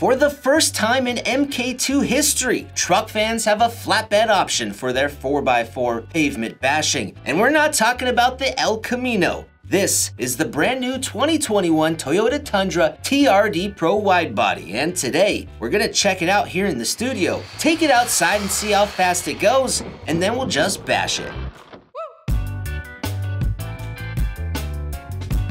For the first time in MK2 history, truck fans have a flatbed option for their 4x4 pavement bashing. And we're not talking about the El Camino. This is the brand new 2021 Toyota Tundra TRD Pro Widebody, and today we're gonna check it out here in the studio, take it outside and see how fast it goes, and then we'll just bash it.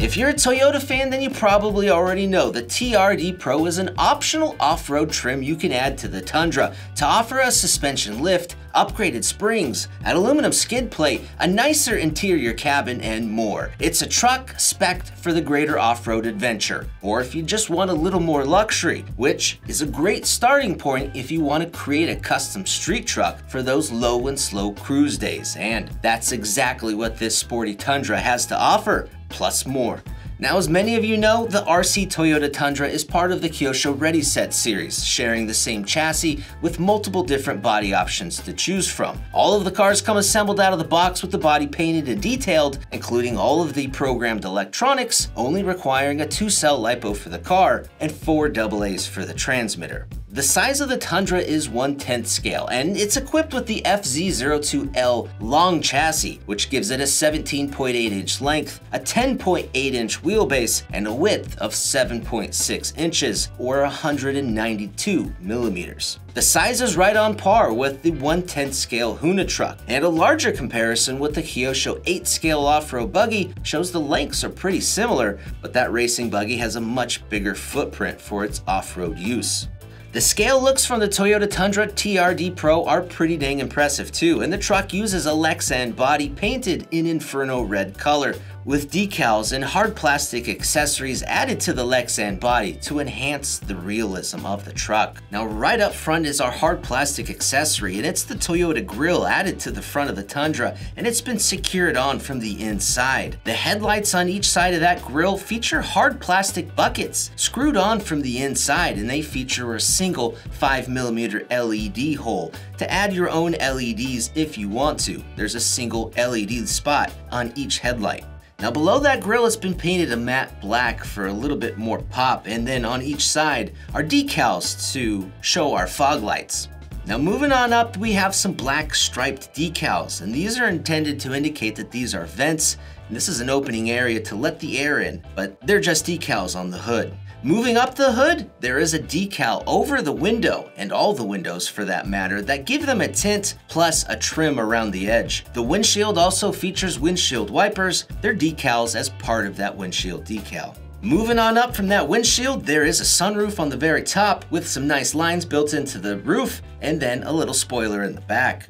If you're a Toyota fan, then you probably already know the TRD Pro is an optional off-road trim you can add to the Tundra to offer a suspension lift, upgraded springs, an aluminum skid plate, a nicer interior cabin, and more. It's a truck spec'd for the greater off-road adventure, or if you just want a little more luxury, which is a great starting point if you want to create a custom street truck for those low and slow cruise days. And that's exactly what this sporty Tundra has to offer plus more. Now, as many of you know, the RC Toyota Tundra is part of the Kyosho Ready Set series, sharing the same chassis with multiple different body options to choose from. All of the cars come assembled out of the box with the body painted and detailed, including all of the programmed electronics, only requiring a two-cell LiPo for the car and four AA's for the transmitter. The size of the Tundra is 1 10th scale, and it's equipped with the FZ02L long chassis, which gives it a 17.8 inch length, a 10.8 inch wheelbase, and a width of 7.6 inches, or 192 millimeters. The size is right on par with the 1 10th scale Hoonitruck, and a larger comparison with the Kyosho 8 scale off-road buggy shows the lengths are pretty similar, but that racing buggy has a much bigger footprint for its off-road use. The scale looks from the Toyota Tundra TRD Pro are pretty dang impressive too, and the truck uses a Lexan body painted in Inferno red color, with decals and hard plastic accessories added to the Lexan body to enhance the realism of the truck. Now right up front is our hard plastic accessory and it's the Toyota grille added to the front of the Tundra and it's been secured on from the inside. The headlights on each side of that grille feature hard plastic buckets screwed on from the inside and they feature a single 5mm LED hole to add your own LEDs if you want to. There's a single LED spot on each headlight. Now below that grill it's been painted a matte black for a little bit more pop and then on each side are decals to show our fog lights. Now moving on up we have some black striped decals and these are intended to indicate that these are vents and this is an opening area to let the air in but they're just decals on the hood. Moving up the hood, there is a decal over the window, and all the windows for that matter, that give them a tint plus a trim around the edge. The windshield also features windshield wipers, they're decals as part of that windshield decal. Moving on up from that windshield, there is a sunroof on the very top with some nice lines built into the roof and then a little spoiler in the back.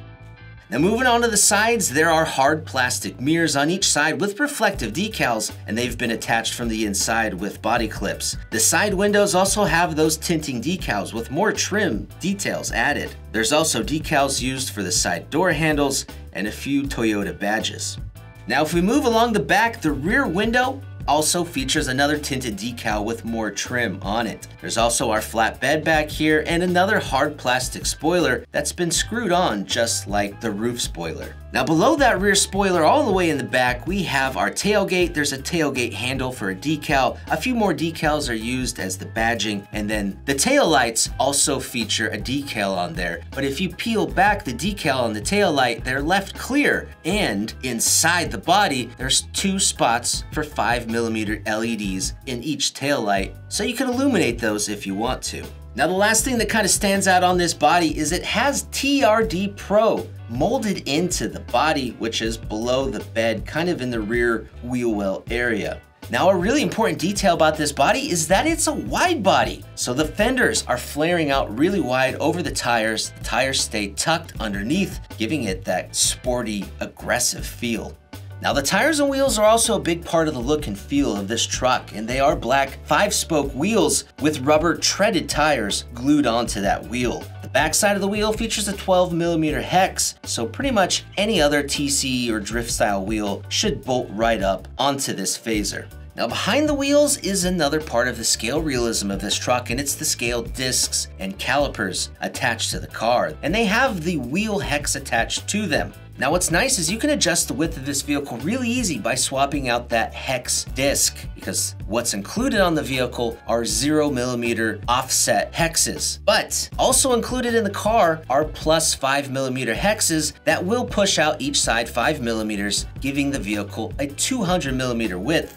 Now moving on to the sides, there are hard plastic mirrors on each side with reflective decals, and they've been attached from the inside with body clips. The side windows also have those tinting decals with more trim details added. There's also decals used for the side door handles and a few Toyota badges. Now if we move along the back, the rear window also features another tinted decal with more trim on it. There's also our flat bed back here and another hard plastic spoiler that's been screwed on just like the roof spoiler. Now below that rear spoiler all the way in the back, we have our tailgate. There's a tailgate handle for a decal. A few more decals are used as the badging. And then the tail lights also feature a decal on there. But if you peel back the decal on the tail light, they're left clear. And inside the body, there's two spots for five millimeter LEDs in each tail light. So you can illuminate those if you want to. Now the last thing that kind of stands out on this body is it has TRD Pro molded into the body, which is below the bed, kind of in the rear wheel well area. Now a really important detail about this body is that it's a wide body. So the fenders are flaring out really wide over the tires. The tires stay tucked underneath, giving it that sporty, aggressive feel. Now the tires and wheels are also a big part of the look and feel of this truck and they are black five spoke wheels with rubber treaded tires glued onto that wheel. The backside of the wheel features a 12 millimeter hex, so pretty much any other TC or drift style wheel should bolt right up onto this Fazer. Now behind the wheels is another part of the scale realism of this truck and it's the scale discs and calipers attached to the car. And they have the wheel hex attached to them. Now what's nice is you can adjust the width of this vehicle really easy by swapping out that hex disc because what's included on the vehicle are zero millimeter offset hexes. But also included in the car are plus five millimeter hexes that will push out each side five millimeters, giving the vehicle a 200 millimeter width.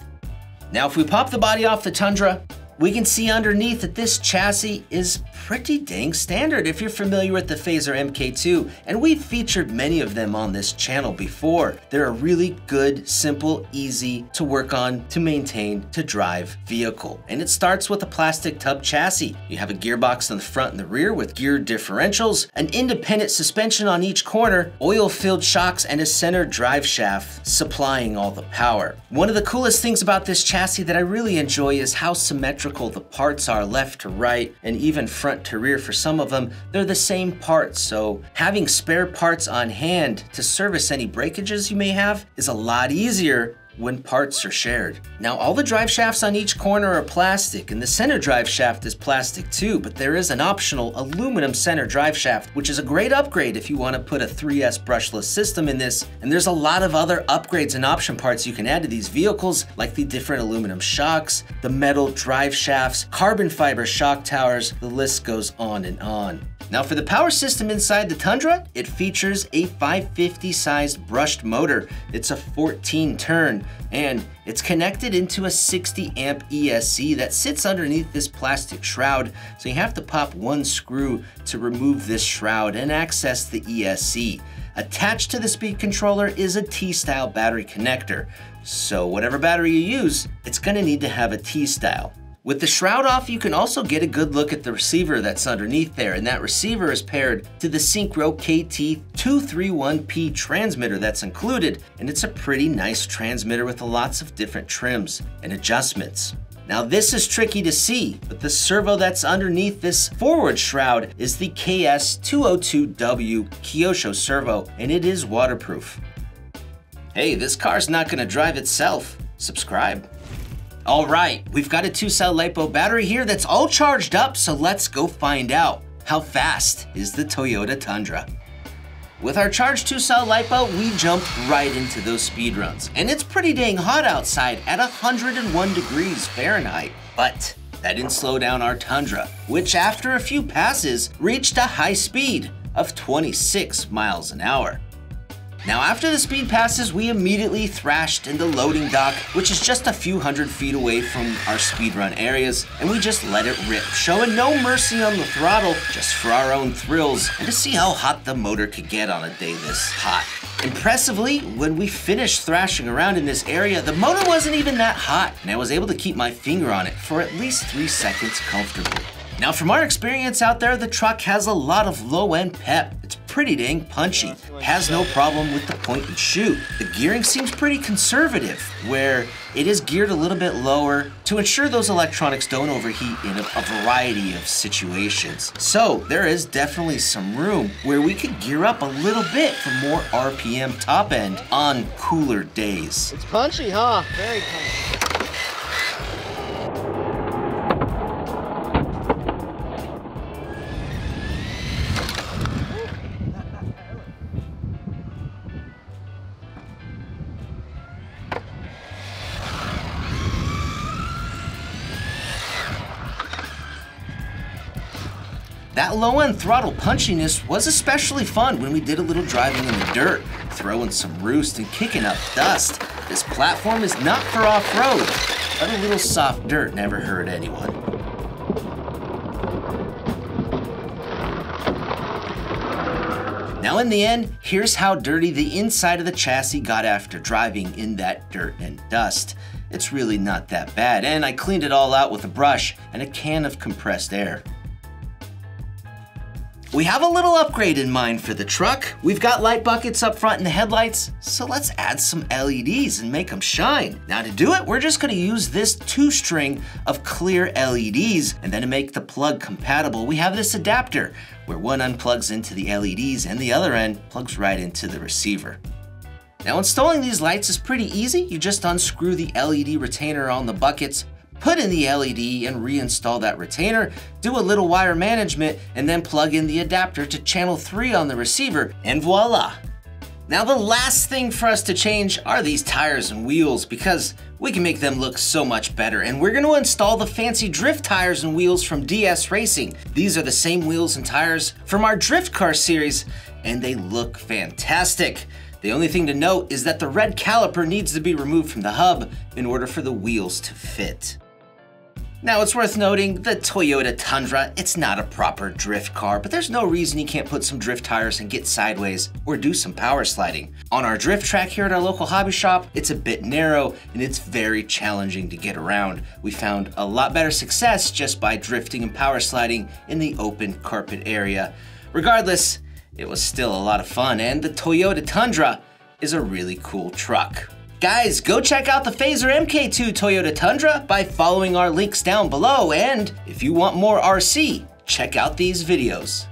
Now, if we pop the body off the Tundra, we can see underneath that this chassis is pretty dang standard if you're familiar with the Fazer MK2, and we've featured many of them on this channel before. They're a really good, simple, easy to work on, to maintain, to drive vehicle. And it starts with a plastic tub chassis. You have a gearbox in the front and the rear with gear differentials, an independent suspension on each corner, oil-filled shocks, and a center drive shaft supplying all the power. One of the coolest things about this chassis that I really enjoy is how symmetrical the parts are left to right and even front to rear. For some of them, they're the same parts, so having spare parts on hand to service any breakages you may have is a lot easier when parts are shared. Now all the drive shafts on each corner are plastic and the center drive shaft is plastic too, but there is an optional aluminum center drive shaft, which is a great upgrade if you want to put a 3S brushless system in this. And there's a lot of other upgrades and option parts you can add to these vehicles, like the different aluminum shocks, the metal drive shafts, carbon fiber shock towers, the list goes on and on. Now for the power system inside the Tundra, it features a 550 sized brushed motor. It's a 14 turn and it's connected into a 60 amp ESC that sits underneath this plastic shroud. So you have to pop one screw to remove this shroud and access the ESC. Attached to the speed controller is a T-style battery connector. So whatever battery you use, it's gonna need to have a T-style. With the shroud off, you can also get a good look at the receiver that's underneath there, and that receiver is paired to the Syncro KT231P transmitter that's included, and it's a pretty nice transmitter with lots of different trims and adjustments. Now this is tricky to see, but the servo that's underneath this forward shroud is the KS202W Kyosho servo, and it is waterproof. Hey, this car's not gonna drive itself. Subscribe. All right, we've got a two cell LiPo battery here that's all charged up, so let's go find out. How fast is the Toyota Tundra? With our charged two cell LiPo, we jumped right into those speed runs. And it's pretty dang hot outside at 101 degrees Fahrenheit. But that didn't slow down our Tundra, which after a few passes reached a high speed of 26 miles an hour. Now after the speed passes, we immediately thrashed into the loading dock, which is just a few hundred feet away from our speedrun areas, and we just let it rip, showing no mercy on the throttle, just for our own thrills, and to see how hot the motor could get on a day this hot. Impressively, when we finished thrashing around in this area, the motor wasn't even that hot, and I was able to keep my finger on it for at least three seconds comfortably. Now from our experience out there, the truck has a lot of low-end pep. Pretty dang punchy. Has no problem with the point and shoot. The gearing seems pretty conservative, where it is geared a little bit lower to ensure those electronics don't overheat in a, a variety of situations. So there is definitely some room where we could gear up a little bit for more RPM top end on cooler days. It's punchy, huh? Very punchy. That low end throttle punchiness was especially fun when we did a little driving in the dirt, throwing some roost and kicking up dust. This platform is not for off-road, but a little soft dirt never hurt anyone. Now in the end, here's how dirty the inside of the chassis got after driving in that dirt and dust. It's really not that bad, and I cleaned it all out with a brush and a can of compressed air. We have a little upgrade in mind for the truck. We've got light buckets up front in the headlights, so let's add some LEDs and make them shine. Now to do it, we're just gonna use this two string of clear LEDs, and then to make the plug compatible, we have this adapter where one unplugs into the LEDs and the other end plugs right into the receiver. Now installing these lights is pretty easy. You just unscrew the LED retainer on the buckets, put in the LED and reinstall that retainer, do a little wire management, and then plug in the adapter to channel 3 on the receiver, and voila! Now the last thing for us to change are these tires and wheels because we can make them look so much better and we're going to install the fancy drift tires and wheels from DS Racing. These are the same wheels and tires from our drift car series and they look fantastic. The only thing to note is that the red caliper needs to be removed from the hub in order for the wheels to fit. Now it's worth noting the Toyota Tundra, it's not a proper drift car, but there's no reason you can't put some drift tires and get sideways or do some power sliding. On our drift track here at our local hobby shop, it's a bit narrow and it's very challenging to get around. We found a lot better success just by drifting and power sliding in the open carpet area. Regardless, it was still a lot of fun and the Toyota Tundra is a really cool truck. Guys, go check out the Fazer MK2 Toyota Tundra by following our links down below, and if you want more RC, check out these videos.